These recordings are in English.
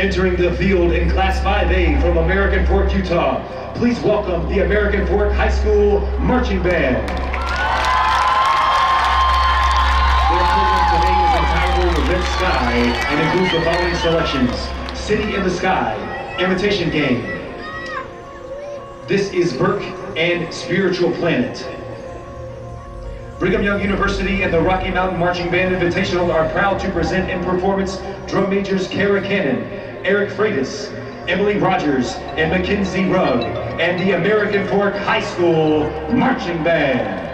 Entering the field in Class 5A from American Fork, Utah, please welcome the American Fork High School Marching Band. Their program today is entitled Red Sky and includes the following selections. City in the Sky, Imitation Game. This is Berk and Spiritual Planet. Brigham Young University and the Rocky Mountain Marching Band Invitational are proud to present in performance drum majors Kara Cannon, Eric Freitas, Emily Rogers, and Mackenzie Rugg, and the American Fork High School Marching Band.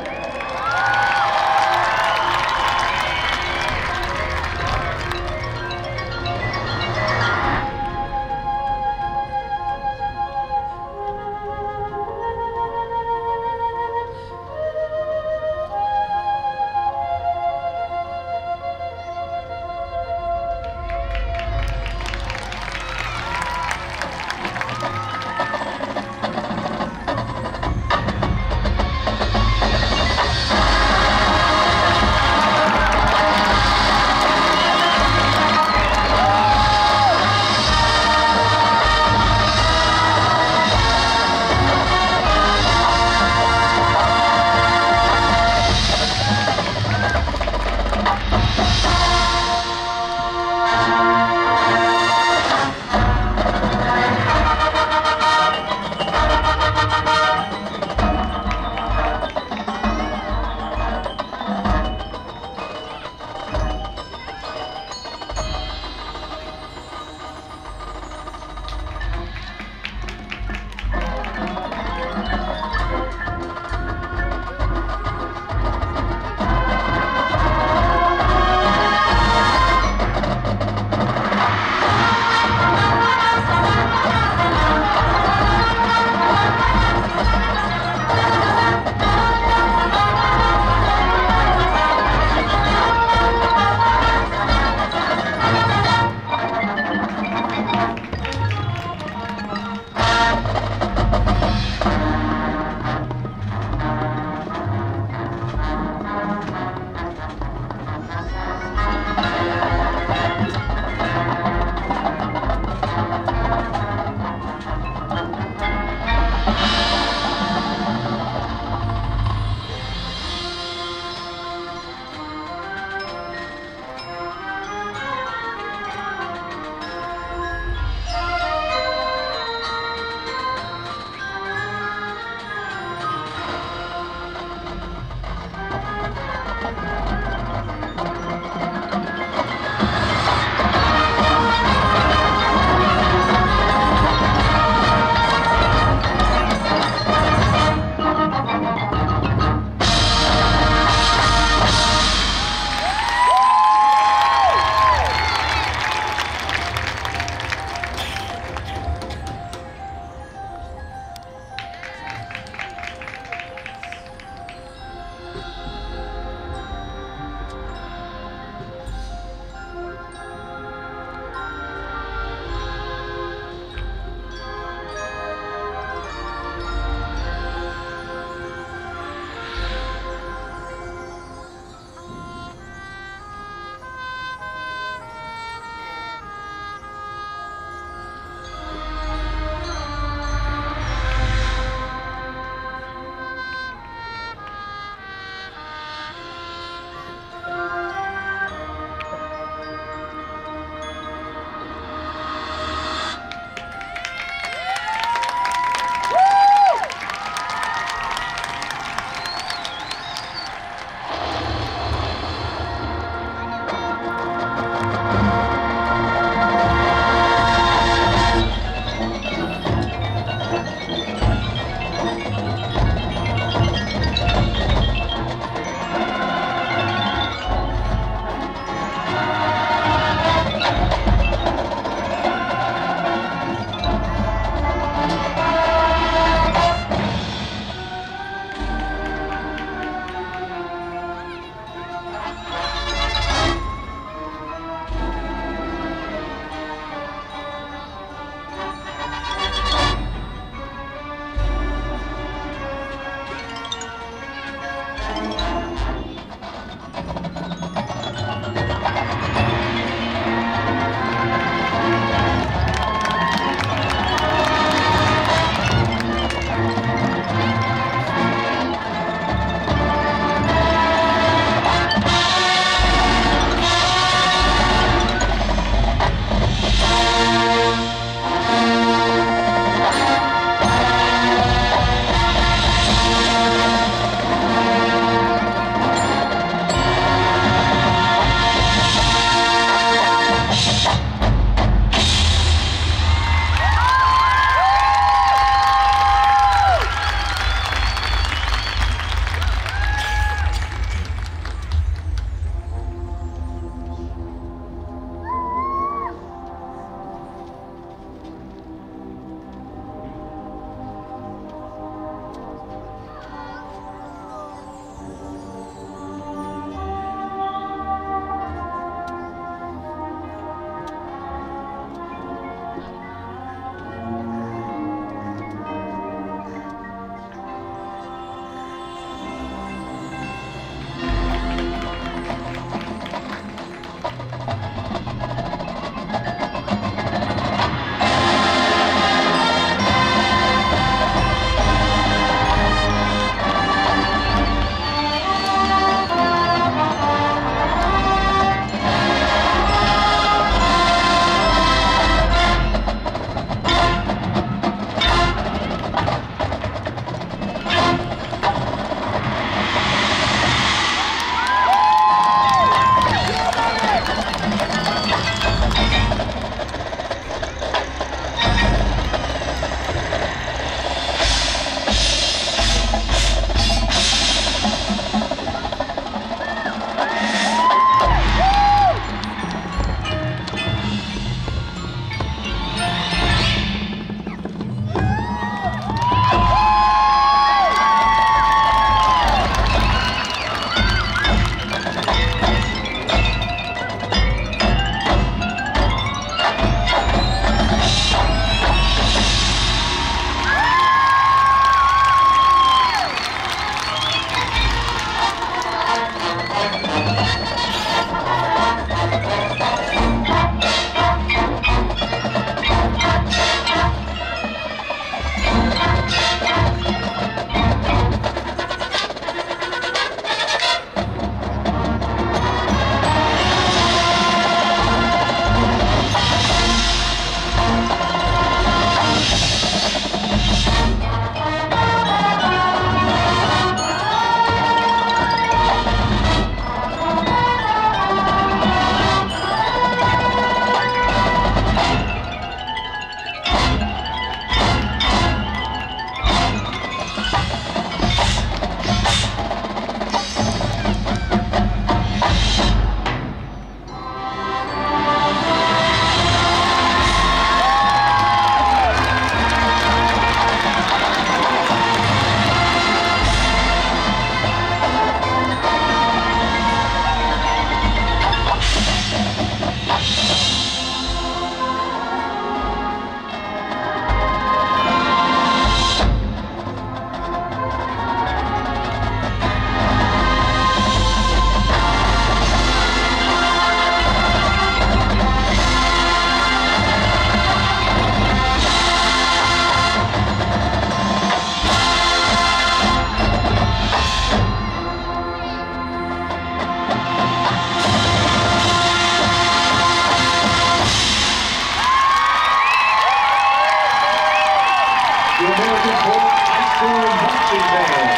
Band.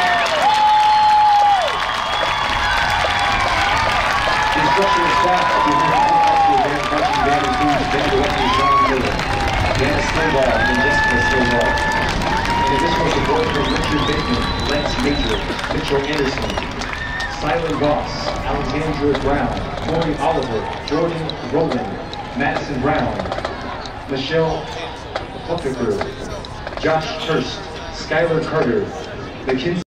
Instructor staff of the American Classical Band Marching Band includes band director John Miller, Dan Snowball, and Jessica Snowball. In additional support from Richard Bateman, Lance Major, Mitchell Anderson, Silent Goss, Alexandra Brown, Corey Oliver, Jordan Rowland, Madison Brown, Michelle Huckaker, Josh Hurst, Skylar Carter, Mackenzie